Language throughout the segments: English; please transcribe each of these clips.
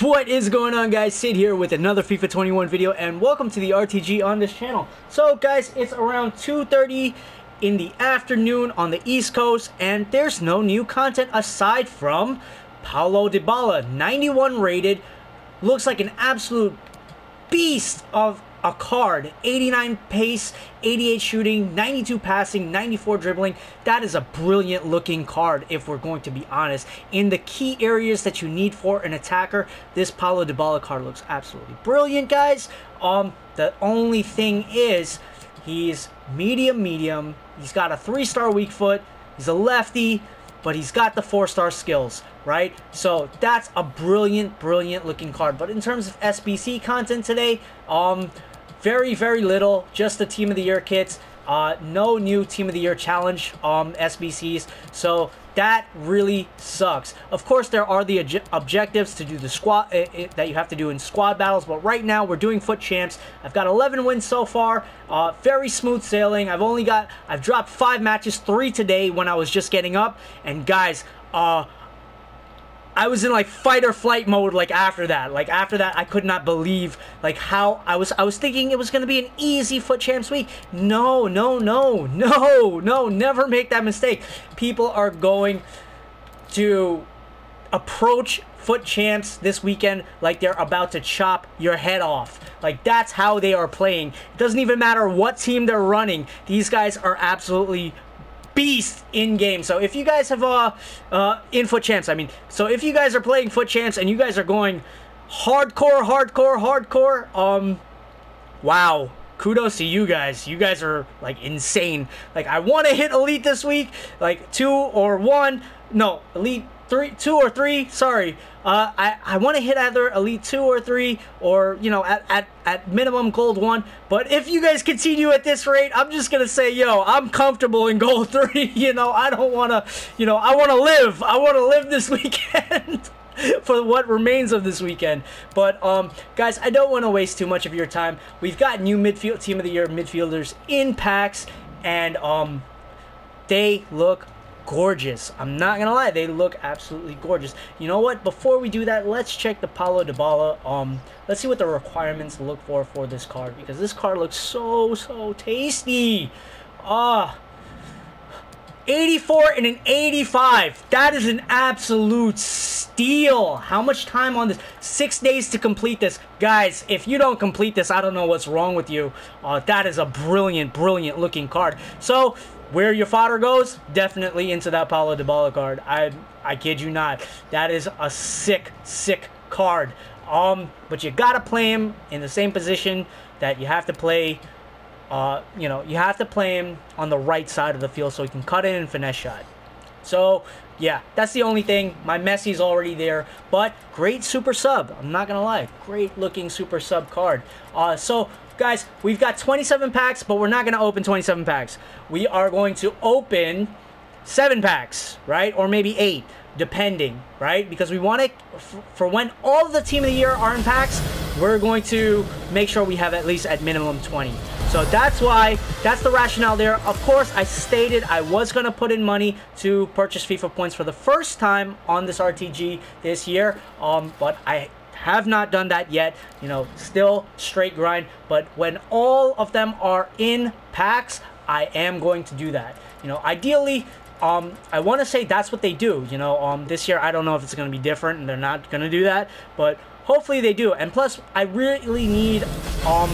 What is going on guys? Sid here with another FIFA 21 video and welcome to the RTG on this channel. So guys, it's around 2.30 in the afternoon on the East Coast and there's no new content aside from Paulo Dybala, 91 rated, looks like an absolute beast of a card. 89 pace, 88 shooting, 92 passing, 94 dribbling. That is a brilliant looking card if we're going to be honest. In the key areas that you need for an attacker, this Paulo Dybala card looks absolutely brilliant, guys. Um, the only thing is he's medium medium. He's got a 3-star weak foot. He's a lefty but he's got the four star skills, right? So that's a brilliant, brilliant looking card. But in terms of SBC content today, um, very, very little. Just the Team of the Year kits. Uh, no new Team of the Year challenge um, SBCs. So that really sucks. Of course, there are the objectives to do the squad uh, uh, that you have to do in squad battles, but right now we're doing FUT champs. I've got 11 wins so far. Uh, very smooth sailing. I've only got I've dropped five matches, three today when I was just getting up. And guys, uh, I was in like fight or flight mode like after that. Like after that I could not believe like how I was I was thinking it was going to be an easy FUT champs week. No, no, no. No, no, never make that mistake. People are going to approach FUT champs this weekend like they're about to chop your head off. Like that's how they are playing. It doesn't even matter what team they're running. These guys are absolutely beast in game. So if you guys have uh uh in FUT champs, I mean, so if you guys are playing FUT champs and you guys are going hardcore, hardcore, hardcore, um, wow. Kudos to you guys. You guys are like insane. Like I want to hit elite this week, like two or one. No, elite three, two or three. Sorry, uh, I I want to hit either elite two or three, or you know at, at at minimum gold one. But if you guys continue at this rate, I'm just gonna say, yo, I'm comfortable in gold three. You know, I don't want to, you know, I want to live. I want to live this weekend. for what remains of this weekend. But um, guys, I don't want to waste too much of your time. We've got new midfield team of the year midfielders in packs, and um, they look gorgeous. I'm not gonna lie, they look absolutely gorgeous. You know what? Before we do that, let's check the Paulo Dybala. Um, let's see what the requirements look for for this card because this card looks so so tasty. Ah. 84 and an 85. That is an absolute steal. How much time on this? Six days to complete this. Guys, if you don't complete this, I don't know what's wrong with you. Uh, that is a brilliant, brilliant looking card. So, where your fodder goes, definitely into that Paulo Dybala card. I I kid you not. That is a sick, sick card. Um, but you gotta play him in the same position that you have to play. Uh, you know, you have to play him on the right side of the field so he can cut in and finesse shot. So yeah, that's the only thing. My Messi's already there, but great super sub. I'm not gonna lie, great looking super sub card. Uh, so Guys, we've got 27 packs, but we're not going to open 27 packs. We are going to open 7 packs, right? Or maybe 8, depending, right? Because we want it for when all the Team of the Year are in packs, we're going to make sure we have at least at minimum 20. So that's why, that's the rationale there. Of course, I stated I was going to put in money to purchase FIFA points for the first time on this RTG this year. Um, but I have not done that yet. You know, still straight grind. But when all of them are in packs, I am going to do that. You know, ideally, um, I want to say that's what they do. You know, um, this year I don't know if it's going to be different, and they're not going to do that. But hopefully they do. And plus, I really need. Um,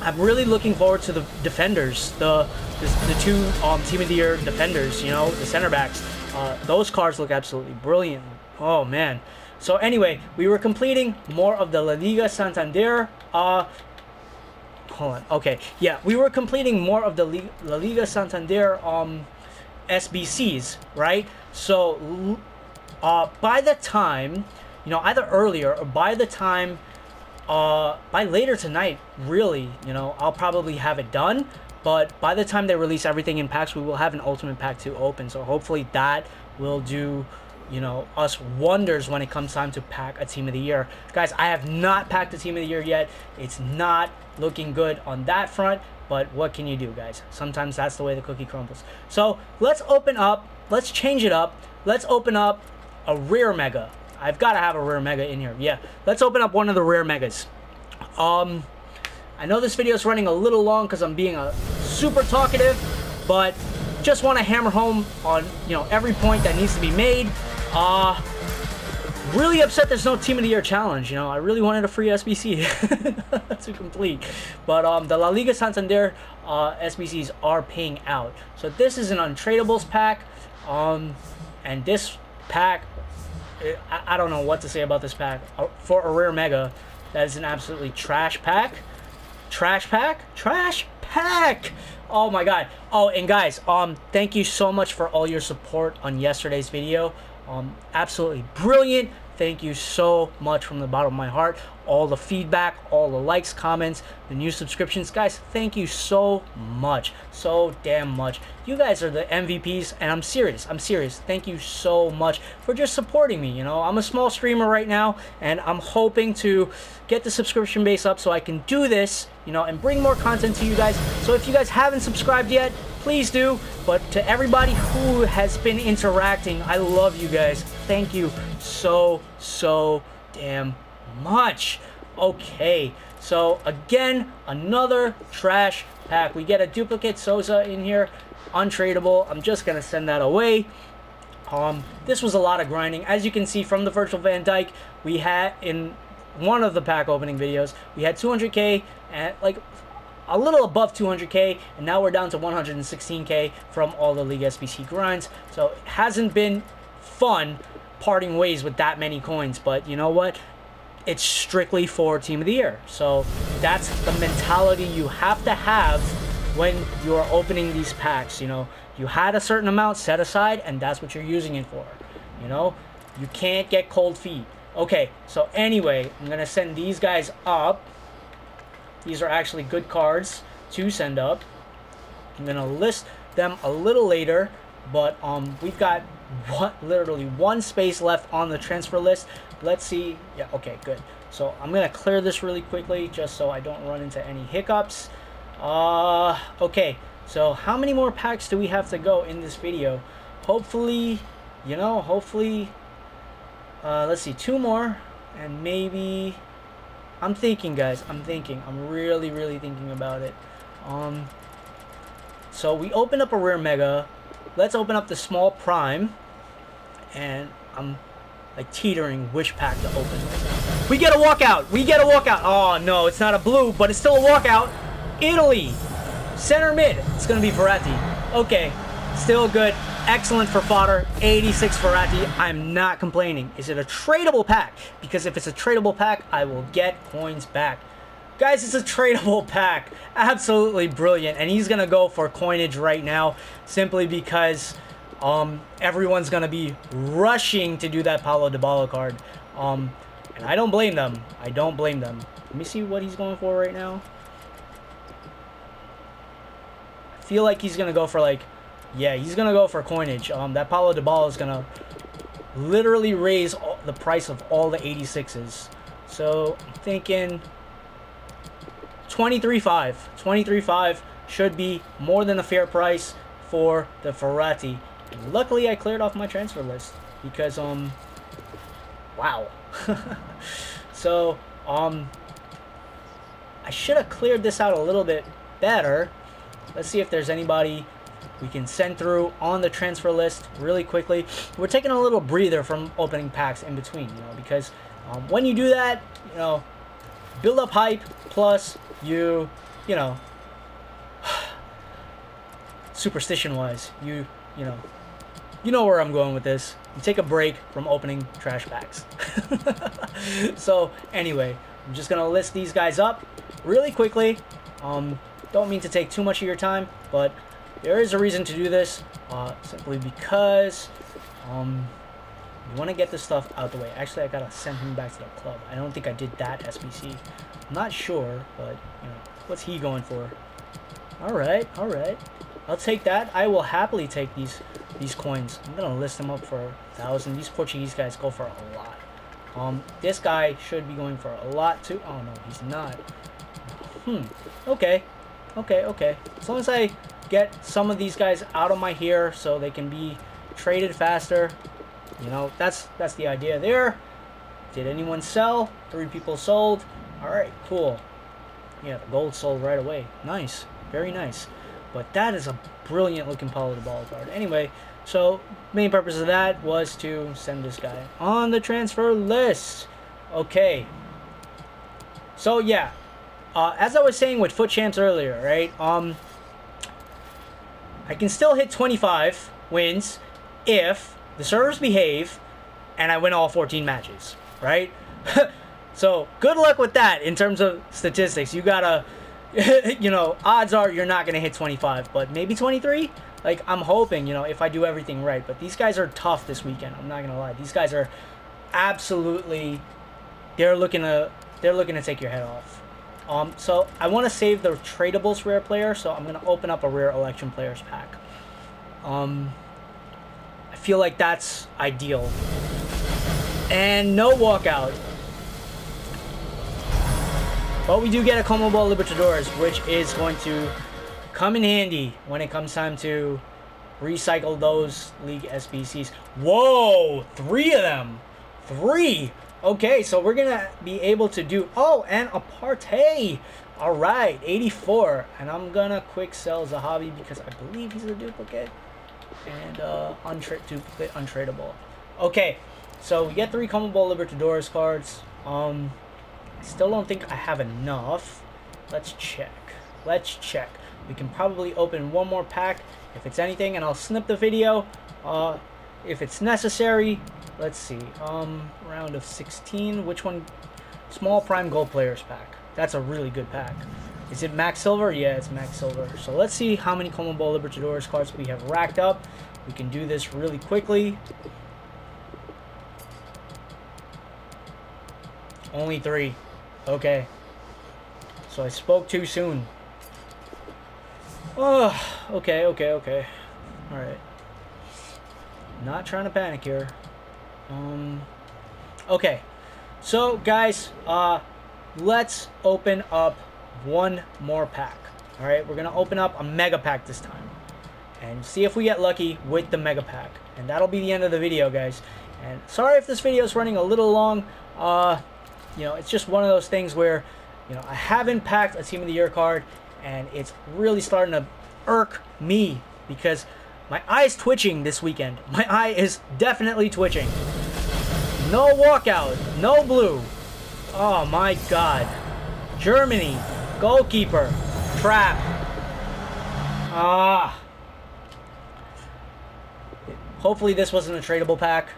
I'm really looking forward to the defenders, the the, the two um, team of the year defenders. You know, the center backs. Uh, those cards look absolutely brilliant. Oh man. So anyway, we were completing more of the La Liga Santander. Uh, hold on. Okay, yeah, we were completing more of the La Liga Santander um, SBCs, right? So uh, by the time, you know, either earlier or by the time, uh, by later tonight, really, you know, I'll probably have it done. But by the time they release everything in packs, we will have an Ultimate Pack to open. So hopefully that will do you know, us wonders when it comes time to pack a team of the year. Guys, I have not packed a team of the year yet. It's not looking good on that front, but what can you do, guys? Sometimes that's the way the cookie crumbles. So let's open up, let's change it up. Let's open up a rare mega. I've got to have a rare mega in here. Yeah, let's open up one of the rare megas. Um, I know this video is running a little long because I'm being a super talkative, but just want to hammer home on you know every point that needs to be made. Uh, really upset there's no Team of the Year challenge. You know, I really wanted a free SBC to complete, but um, the La Liga Santander uh, SBCs are paying out. So this is an untradables pack, um, and this pack, I, I don't know what to say about this pack. Uh, for a rare mega, that is an absolutely trash pack. Trash pack? Trash pack! Oh my god. Oh, and guys, um, thank you so much for all your support on yesterday's video. Um, absolutely brilliant. Thank you so much from the bottom of my heart. All the feedback, all the likes, comments, the new subscriptions. Guys, thank you so much. So damn much. You guys are the MVPs, and I'm serious. I'm serious. Thank you so much for just supporting me. You know, I'm a small streamer right now, and I'm hoping to get the subscription base up so I can do this, you know, and bring more content to you guys. So if you guys haven't subscribed yet, please do. But to everybody who has been interacting, I love you guys. Thank you so, so damn much. Okay, so again, another trash pack. We get a duplicate Sosa in here, untradeable. I'm just going to send that away. Um, this was a lot of grinding. As you can see from the Virgil van Dijk, we had in one of the pack opening videos, we had 200k and like a little above 200k and now we're down to 116k from all the league SBC grinds. So it hasn't been fun parting ways with that many coins but you know what? It's strictly for team of the year. So that's the mentality you have to have when you're opening these packs you know? You had a certain amount set aside and that's what you're using it for you know? You can't get cold feet. Okay so anyway i'm gonna send these guys up these are actually good cards to send up. I'm going to list them a little later, but um, we've got one, literally one space left on the transfer list. Let's see. Yeah, okay, good. So I'm going to clear this really quickly just so I don't run into any hiccups. Uh, okay, so how many more packs do we have to go in this video? Hopefully, you know, hopefully, uh, let's see, two more, and maybe I'm thinking, guys. I'm thinking. I'm really, really thinking about it. Um, so we open up a rare mega. Let's open up the small prime. And I'm like teetering which pack to open We get a walkout. We get a walkout. Oh, no. It's not a blue, but it's still a walkout. Italy. Center mid. It's going to be Verratti. Okay. Still good. Excellent for fodder. 86 Verratti. I'm not complaining. Is it a tradable pack? Because if it's a tradable pack, I will get coins back. Guys, it's a tradable pack. Absolutely brilliant. And he's going to go for coinage right now simply because um, everyone's going to be rushing to do that Paulo Dybala card. Um, and I don't blame them. I don't blame them. Let me see what he's going for right now. I feel like he's going to go for like yeah, he's going to go for coinage. Um, that Paulo Dybala is going to literally raise all, the price of all the 86s. So, I'm thinking 23.5. 23.5 should be more than a fair price for the Verratti. And luckily, I cleared off my transfer list because, um, wow. so, um, I should have cleared this out a little bit better. Let's see if there's anybody we can send through on the transfer list really quickly. We're taking a little breather from opening packs in between, you know, because um, when you do that, you know, build up hype, plus you, you know, superstition-wise, you, you know, you know where I'm going with this. You take a break from opening trash packs. so, anyway, I'm just going to list these guys up really quickly. Um, don't mean to take too much of your time, but there is a reason to do this, uh, simply because um, you want to get this stuff out the way. Actually, I gotta send him back to the club. I don't think I did that SBC. I'm not sure, but you know, what's he going for? All right, all right. I'll take that. I will happily take these these coins. I'm gonna list them up for a thousand. These Portuguese guys go for a lot. Um, this guy should be going for a lot too. Oh no, he's not. Hmm. Okay. Okay. Okay. As long as I get some of these guys out of my hair so they can be traded faster. You know, that's that's the idea there. Did anyone sell? Three people sold. All right, cool. Yeah, the gold sold right away. Nice. Very nice. But that is a brilliant looking Paulo Dybala card. Anyway, so main purpose of that was to send this guy on the transfer list. Okay. So yeah, uh, as I was saying with FUT Champs earlier, right? Um, I can still hit 25 wins if the servers behave and I win all 14 matches, right? so good luck with that in terms of statistics. You gotta, you know, odds are you're not gonna hit 25, but maybe 23. Like I'm hoping, you know, if I do everything right. But these guys are tough this weekend. I'm not gonna lie. These guys are absolutely. They're looking to. They're looking to take your head off. Um, so I want to save the tradables rare player, so I'm gonna open up a rare Electrum players pack. Um, I feel like that's ideal. And no walkout. But we do get a CONMEBOL Libertadores, which is going to come in handy when it comes time to recycle those League SBCs. Whoa! Three of them! Three! Okay, so we're gonna be able to do... Oh, and a Partey! Alright, 84. And I'm gonna quick sell Zahavi because I believe he's a duplicate. And uh, untra duplicate, untradeable. Okay, so we get three CONMEBOL Libertadores cards. Um, still don't think I have enough. Let's check. Let's check. We can probably open one more pack if it's anything, and I'll snip the video uh, if it's necessary. Let's see. Um, round of 16. Which one? Small Prime Gold Players pack. That's a really good pack. Is it Max Silver? Yeah, it's Max Silver. So let's see how many CONMEBOL Libertadores cards we have racked up. We can do this really quickly. Only three. Okay. So I spoke too soon. Oh, okay, okay, okay. Alright. Not trying to panic here. Um, okay. So, guys, uh, let's open up one more pack. Alright, we're going to open up a mega pack this time. And see if we get lucky with the mega pack. And that'll be the end of the video, guys. And sorry if this video is running a little long. Uh, you know, it's just one of those things where, you know, I haven't packed a Team of the Year card and it's really starting to irk me because my eye's twitching this weekend. My eye is definitely twitching. No walkout, no blue. Oh my god. Germany, goalkeeper, Trapp. Ah. Hopefully this wasn't a tradable pack.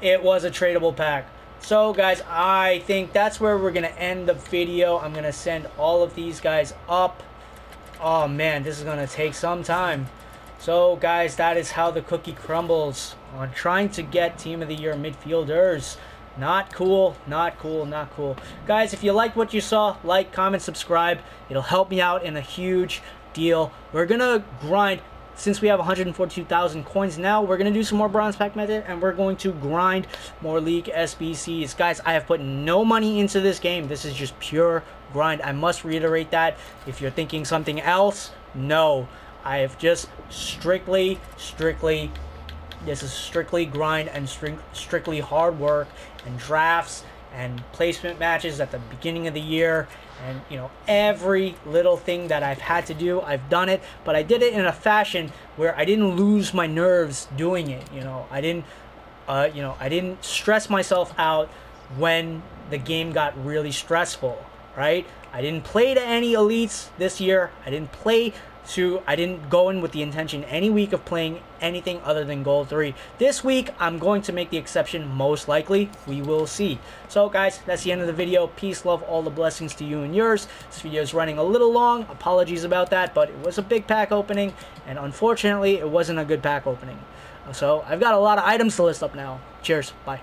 It was a tradable pack. So guys, I think that's where we're going to end the video. I'm going to send all of these guys up. Oh man, this is going to take some time. So guys, that is how the cookie crumbles on trying to get Team of the Year midfielders. Not cool, not cool, not cool. Guys, if you liked what you saw, like, comment, subscribe. It'll help me out in a huge deal. We're going to grind since we have 142,000 coins now, we're going to do some more bronze pack method and we're going to grind more league SBCs. Guys, I have put no money into this game. This is just pure grind. I must reiterate that. If you're thinking something else, no. I have just strictly, strictly, this is strictly grind and strict strictly hard work and drafts and placement matches at the beginning of the year. And you know every little thing that I've had to do I've done it but I did it in a fashion where I didn't lose my nerves doing it you know. I didn't uh, you know I didn't stress myself out when the game got really stressful right? I didn't play to any elites this year. I didn't play to I didn't go in with the intention any week of playing anything other than Gold 3. This week, I'm going to make the exception most likely. We will see. So guys, that's the end of the video. Peace, love, all the blessings to you and yours. This video is running a little long. Apologies about that, but it was a big pack opening, and unfortunately, it wasn't a good pack opening. So I've got a lot of items to list up now. Cheers. Bye.